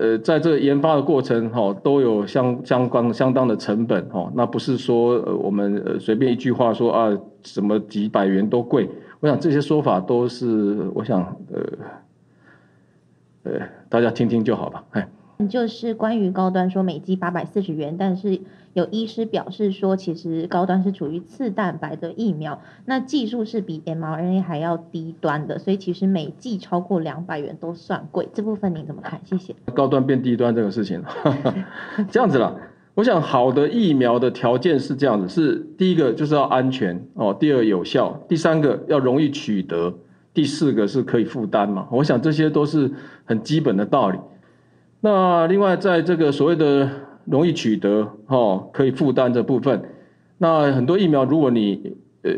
呃，在这个研发的过程哈，都有相相关相当的成本哈，那不是说呃我们呃随便一句话说啊，什么几百元都贵，我想这些说法都是我想呃呃大家听听就好吧，哎。就是关于高端说每剂八百四十元，但是有医师表示说，其实高端是处于次蛋白的疫苗，那技术是比 mRNA 还要低端的，所以其实每剂超过两百元都算贵。这部分您怎么看？谢谢。高端变低端这个事情，这样子啦。我想好的疫苗的条件是这样子：是第一个就是要安全哦，第二有效，第三个要容易取得，第四个是可以负担嘛。我想这些都是很基本的道理。那另外，在这个所谓的容易取得、哈可以负担这部分，那很多疫苗，如果你呃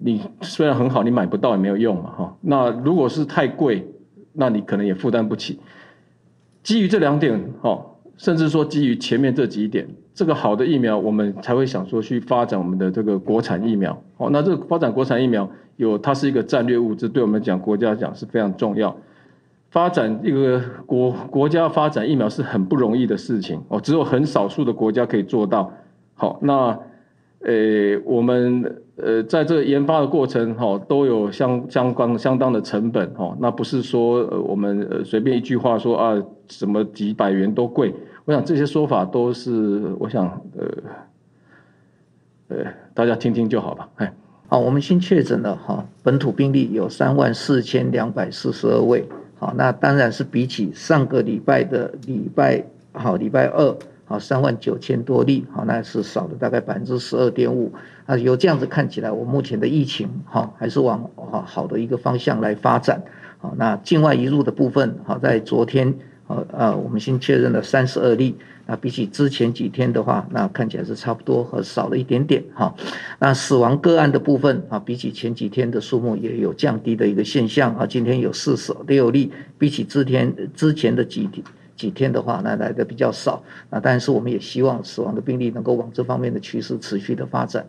你虽然很好，你买不到也没有用嘛，哈。那如果是太贵，那你可能也负担不起。基于这两点，哈，甚至说基于前面这几点，这个好的疫苗，我们才会想说去发展我们的这个国产疫苗。哦，那这个发展国产疫苗，有它是一个战略物资，对我们讲国家讲是非常重要。发展一个国国家发展疫苗是很不容易的事情哦，只有很少数的国家可以做到。好，那呃，我们呃在这研发的过程哈，都有相相关相当的成本哈。那不是说呃我们呃随便一句话说啊，什么几百元都贵。我想这些说法都是我想呃呃大家听听就好吧。哎，好，我们新确诊了哈，本土病例有三万四千两百四十二位。好，那当然是比起上个礼拜的礼拜好礼拜二好三万九千多例好，那是少了大概百分之十二点五啊。由这样子看起来，我目前的疫情哈还是往好好的一个方向来发展。好，那境外移入的部分好，在昨天呃呃，我们先确认了三十二例。那比起之前几天的话，那看起来是差不多和少了一点点哈。那死亡个案的部分啊，比起前几天的数目也有降低的一个现象啊。今天有四十六例，比起之前之前的几几天的话，那来的比较少。那但是我们也希望死亡的病例能够往这方面的趋势持续的发展。